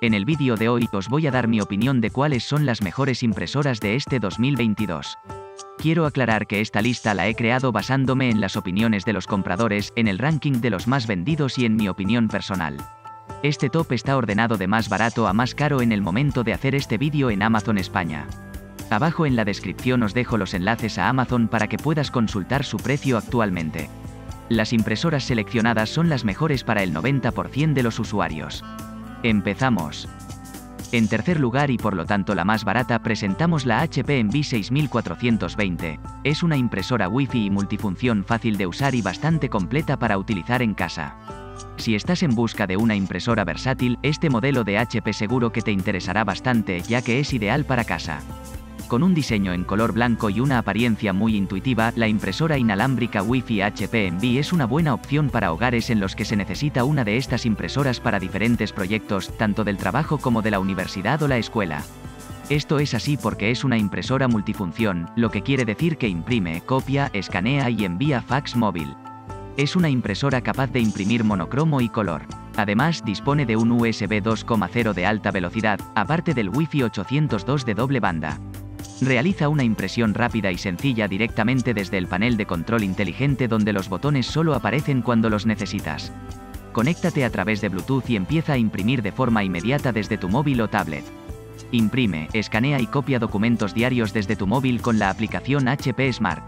En el vídeo de hoy os voy a dar mi opinión de cuáles son las mejores impresoras de este 2022. Quiero aclarar que esta lista la he creado basándome en las opiniones de los compradores, en el ranking de los más vendidos y en mi opinión personal. Este top está ordenado de más barato a más caro en el momento de hacer este vídeo en Amazon España. Abajo en la descripción os dejo los enlaces a Amazon para que puedas consultar su precio actualmente. Las impresoras seleccionadas son las mejores para el 90% de los usuarios. Empezamos. En tercer lugar y por lo tanto la más barata presentamos la HP Envy 6420. Es una impresora Wi-Fi y multifunción fácil de usar y bastante completa para utilizar en casa. Si estás en busca de una impresora versátil, este modelo de HP seguro que te interesará bastante ya que es ideal para casa. Con un diseño en color blanco y una apariencia muy intuitiva, la impresora inalámbrica Wi-Fi HP Envy es una buena opción para hogares en los que se necesita una de estas impresoras para diferentes proyectos, tanto del trabajo como de la universidad o la escuela. Esto es así porque es una impresora multifunción, lo que quiere decir que imprime, copia, escanea y envía fax móvil. Es una impresora capaz de imprimir monocromo y color. Además, dispone de un USB 2,0 de alta velocidad, aparte del Wi-Fi 802 de doble banda. Realiza una impresión rápida y sencilla directamente desde el panel de control inteligente donde los botones solo aparecen cuando los necesitas. Conéctate a través de Bluetooth y empieza a imprimir de forma inmediata desde tu móvil o tablet. Imprime, escanea y copia documentos diarios desde tu móvil con la aplicación HP Smart.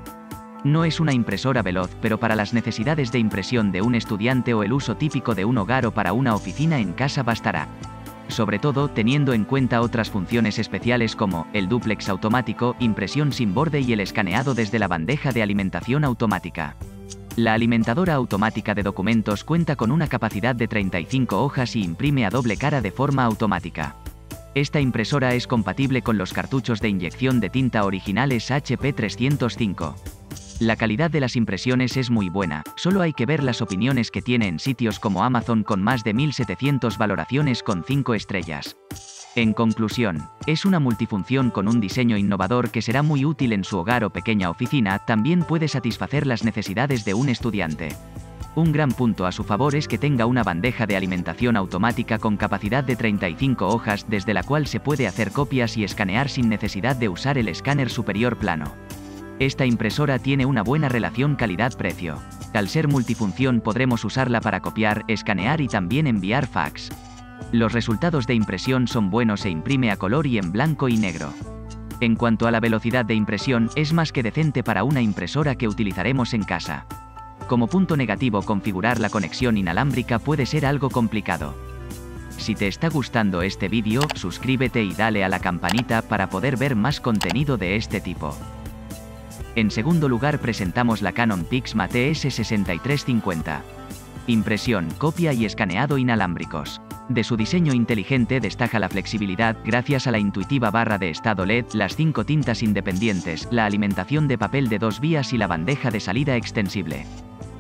No es una impresora veloz, pero para las necesidades de impresión de un estudiante o el uso típico de un hogar o para una oficina en casa bastará sobre todo teniendo en cuenta otras funciones especiales como el duplex automático, impresión sin borde y el escaneado desde la bandeja de alimentación automática. La alimentadora automática de documentos cuenta con una capacidad de 35 hojas y imprime a doble cara de forma automática. Esta impresora es compatible con los cartuchos de inyección de tinta originales HP 305. La calidad de las impresiones es muy buena, solo hay que ver las opiniones que tiene en sitios como Amazon con más de 1700 valoraciones con 5 estrellas. En conclusión, es una multifunción con un diseño innovador que será muy útil en su hogar o pequeña oficina, también puede satisfacer las necesidades de un estudiante. Un gran punto a su favor es que tenga una bandeja de alimentación automática con capacidad de 35 hojas desde la cual se puede hacer copias y escanear sin necesidad de usar el escáner superior plano. Esta impresora tiene una buena relación calidad-precio. Al ser multifunción podremos usarla para copiar, escanear y también enviar fax. Los resultados de impresión son buenos e imprime a color y en blanco y negro. En cuanto a la velocidad de impresión, es más que decente para una impresora que utilizaremos en casa. Como punto negativo configurar la conexión inalámbrica puede ser algo complicado. Si te está gustando este vídeo, suscríbete y dale a la campanita para poder ver más contenido de este tipo. En segundo lugar presentamos la Canon PIXMA TS6350. Impresión, copia y escaneado inalámbricos. De su diseño inteligente destaca la flexibilidad, gracias a la intuitiva barra de estado LED, las cinco tintas independientes, la alimentación de papel de dos vías y la bandeja de salida extensible.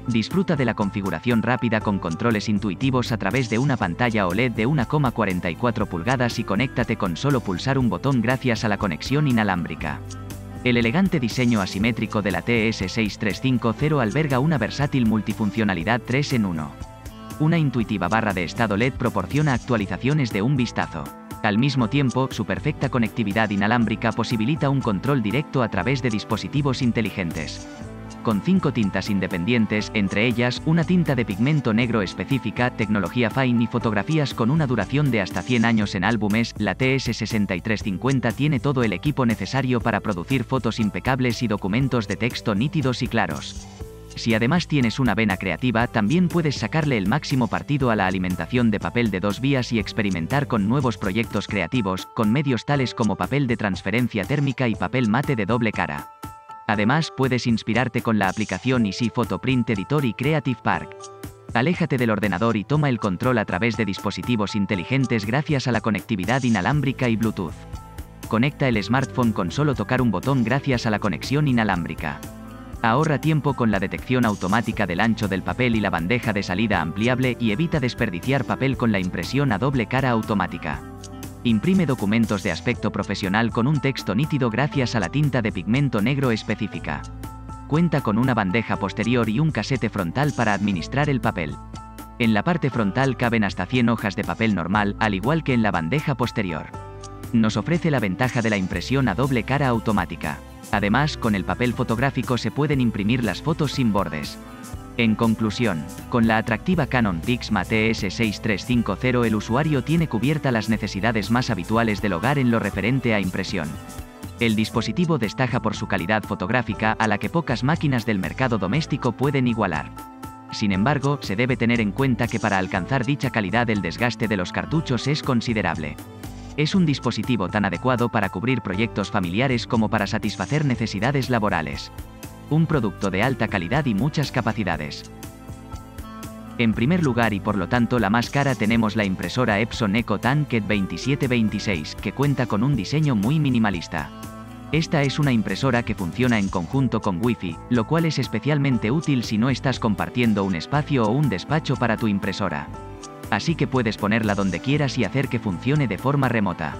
Disfruta de la configuración rápida con controles intuitivos a través de una pantalla OLED de 1,44 pulgadas y conéctate con solo pulsar un botón gracias a la conexión inalámbrica. El elegante diseño asimétrico de la TS6350 alberga una versátil multifuncionalidad 3 en 1. Una intuitiva barra de estado LED proporciona actualizaciones de un vistazo. Al mismo tiempo, su perfecta conectividad inalámbrica posibilita un control directo a través de dispositivos inteligentes con cinco tintas independientes, entre ellas, una tinta de pigmento negro específica, tecnología Fine y fotografías con una duración de hasta 100 años en álbumes, la TS6350 tiene todo el equipo necesario para producir fotos impecables y documentos de texto nítidos y claros. Si además tienes una vena creativa, también puedes sacarle el máximo partido a la alimentación de papel de dos vías y experimentar con nuevos proyectos creativos, con medios tales como papel de transferencia térmica y papel mate de doble cara. Además, puedes inspirarte con la aplicación Easy Photo Print Editor y Creative Park. Aléjate del ordenador y toma el control a través de dispositivos inteligentes gracias a la conectividad inalámbrica y Bluetooth. Conecta el smartphone con solo tocar un botón gracias a la conexión inalámbrica. Ahorra tiempo con la detección automática del ancho del papel y la bandeja de salida ampliable y evita desperdiciar papel con la impresión a doble cara automática. Imprime documentos de aspecto profesional con un texto nítido gracias a la tinta de pigmento negro específica. Cuenta con una bandeja posterior y un casete frontal para administrar el papel. En la parte frontal caben hasta 100 hojas de papel normal, al igual que en la bandeja posterior. Nos ofrece la ventaja de la impresión a doble cara automática. Además, con el papel fotográfico se pueden imprimir las fotos sin bordes. En conclusión, con la atractiva Canon PIXMA TS6350 el usuario tiene cubierta las necesidades más habituales del hogar en lo referente a impresión. El dispositivo destaca por su calidad fotográfica a la que pocas máquinas del mercado doméstico pueden igualar. Sin embargo, se debe tener en cuenta que para alcanzar dicha calidad el desgaste de los cartuchos es considerable. Es un dispositivo tan adecuado para cubrir proyectos familiares como para satisfacer necesidades laborales. Un producto de alta calidad y muchas capacidades. En primer lugar y por lo tanto la más cara tenemos la impresora Epson EcoTank 2726, que cuenta con un diseño muy minimalista. Esta es una impresora que funciona en conjunto con Wi-Fi, lo cual es especialmente útil si no estás compartiendo un espacio o un despacho para tu impresora. Así que puedes ponerla donde quieras y hacer que funcione de forma remota.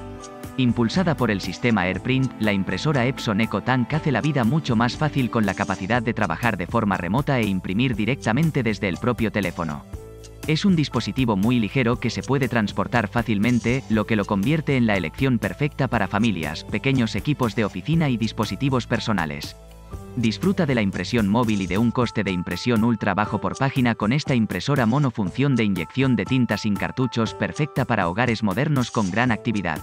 Impulsada por el sistema AirPrint, la impresora Epson EcoTank hace la vida mucho más fácil con la capacidad de trabajar de forma remota e imprimir directamente desde el propio teléfono. Es un dispositivo muy ligero que se puede transportar fácilmente, lo que lo convierte en la elección perfecta para familias, pequeños equipos de oficina y dispositivos personales. Disfruta de la impresión móvil y de un coste de impresión ultra bajo por página con esta impresora monofunción de inyección de tinta sin cartuchos perfecta para hogares modernos con gran actividad.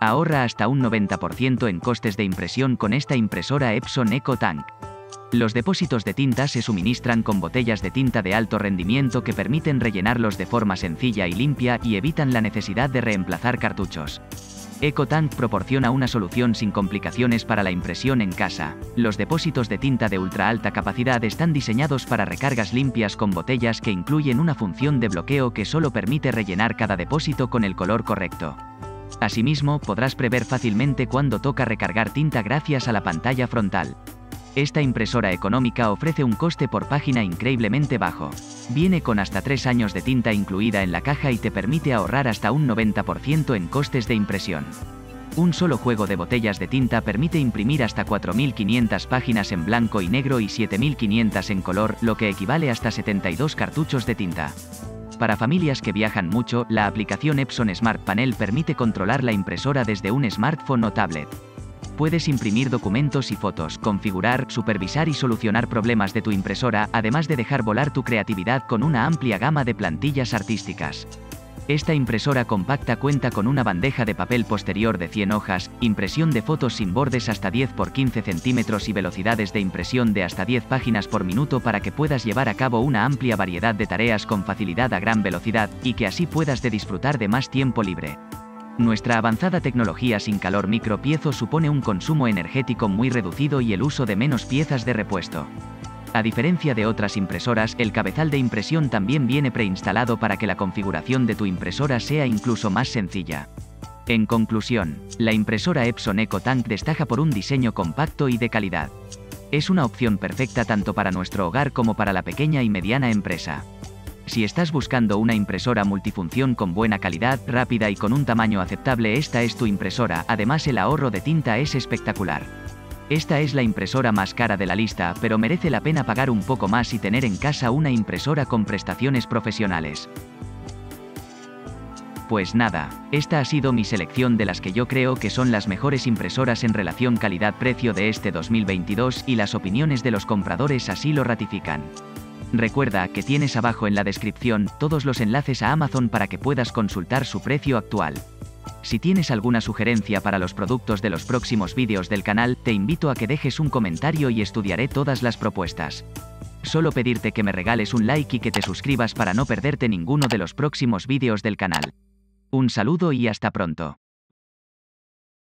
Ahorra hasta un 90% en costes de impresión con esta impresora Epson EcoTank. Los depósitos de tinta se suministran con botellas de tinta de alto rendimiento que permiten rellenarlos de forma sencilla y limpia y evitan la necesidad de reemplazar cartuchos. EcoTank proporciona una solución sin complicaciones para la impresión en casa. Los depósitos de tinta de ultra alta capacidad están diseñados para recargas limpias con botellas que incluyen una función de bloqueo que solo permite rellenar cada depósito con el color correcto. Asimismo, podrás prever fácilmente cuándo toca recargar tinta gracias a la pantalla frontal. Esta impresora económica ofrece un coste por página increíblemente bajo. Viene con hasta 3 años de tinta incluida en la caja y te permite ahorrar hasta un 90% en costes de impresión. Un solo juego de botellas de tinta permite imprimir hasta 4.500 páginas en blanco y negro y 7.500 en color, lo que equivale hasta 72 cartuchos de tinta. Para familias que viajan mucho, la aplicación Epson Smart Panel permite controlar la impresora desde un smartphone o tablet. Puedes imprimir documentos y fotos, configurar, supervisar y solucionar problemas de tu impresora, además de dejar volar tu creatividad con una amplia gama de plantillas artísticas. Esta impresora compacta cuenta con una bandeja de papel posterior de 100 hojas, impresión de fotos sin bordes hasta 10 x 15 centímetros y velocidades de impresión de hasta 10 páginas por minuto para que puedas llevar a cabo una amplia variedad de tareas con facilidad a gran velocidad, y que así puedas de disfrutar de más tiempo libre. Nuestra avanzada tecnología sin calor micropiezo supone un consumo energético muy reducido y el uso de menos piezas de repuesto. A diferencia de otras impresoras, el cabezal de impresión también viene preinstalado para que la configuración de tu impresora sea incluso más sencilla. En conclusión, la impresora Epson EcoTank destaca por un diseño compacto y de calidad. Es una opción perfecta tanto para nuestro hogar como para la pequeña y mediana empresa. Si estás buscando una impresora multifunción con buena calidad, rápida y con un tamaño aceptable, esta es tu impresora, además el ahorro de tinta es espectacular. Esta es la impresora más cara de la lista, pero merece la pena pagar un poco más y tener en casa una impresora con prestaciones profesionales. Pues nada, esta ha sido mi selección de las que yo creo que son las mejores impresoras en relación calidad-precio de este 2022 y las opiniones de los compradores así lo ratifican. Recuerda que tienes abajo en la descripción todos los enlaces a Amazon para que puedas consultar su precio actual. Si tienes alguna sugerencia para los productos de los próximos vídeos del canal, te invito a que dejes un comentario y estudiaré todas las propuestas. Solo pedirte que me regales un like y que te suscribas para no perderte ninguno de los próximos vídeos del canal. Un saludo y hasta pronto.